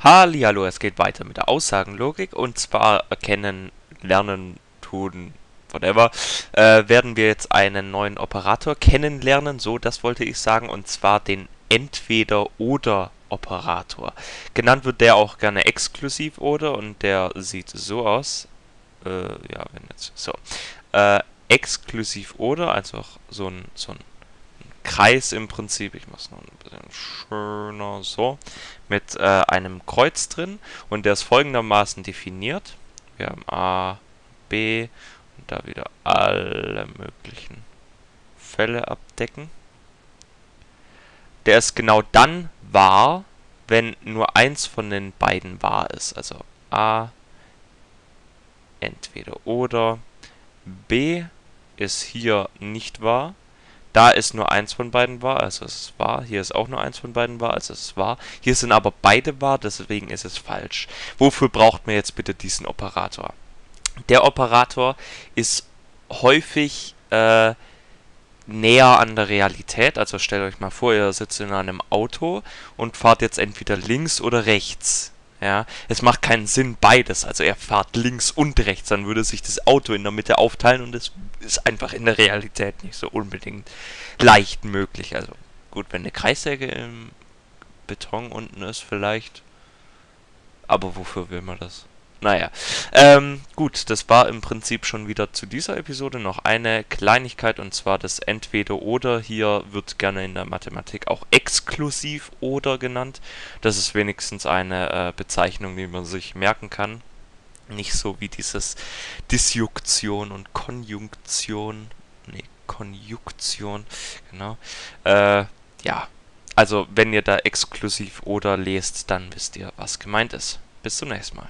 Hallo, es geht weiter mit der Aussagenlogik und zwar erkennen, lernen, tun, whatever, äh, werden wir jetzt einen neuen Operator kennenlernen, so das wollte ich sagen, und zwar den Entweder-Oder-Operator. Genannt wird der auch gerne Exklusiv-Oder und der sieht so aus. Äh, ja, wenn jetzt so. Äh, Exklusiv-Oder, also so ein, so ein Kreis im Prinzip, ich mache es noch ein bisschen schöner, so, mit äh, einem Kreuz drin und der ist folgendermaßen definiert. Wir haben A, B und da wieder alle möglichen Fälle abdecken. Der ist genau dann wahr, wenn nur eins von den beiden wahr ist. Also A, entweder oder. B ist hier nicht wahr da ist nur eins von beiden wahr, also es ist wahr. Hier ist auch nur eins von beiden wahr, also es ist wahr. Hier sind aber beide wahr, deswegen ist es falsch. Wofür braucht man jetzt bitte diesen Operator? Der Operator ist häufig äh, näher an der Realität. Also stellt euch mal vor, ihr sitzt in einem Auto und fahrt jetzt entweder links oder rechts. Ja, es macht keinen Sinn beides. Also er fährt links und rechts, dann würde sich das Auto in der Mitte aufteilen und es ist einfach in der Realität nicht so unbedingt leicht möglich. Also gut, wenn eine Kreissäge im Beton unten ist, vielleicht. Aber wofür will man das? Naja, ähm, gut, das war im Prinzip schon wieder zu dieser Episode noch eine Kleinigkeit und zwar das Entweder-Oder. Hier wird gerne in der Mathematik auch exklusiv oder genannt. Das ist wenigstens eine äh, Bezeichnung, die man sich merken kann. Nicht so wie dieses Disjunktion und Konjunktion. Nee, Konjunktion, genau. Äh, ja, also wenn ihr da exklusiv oder lest, dann wisst ihr, was gemeint ist. Bis zum nächsten Mal.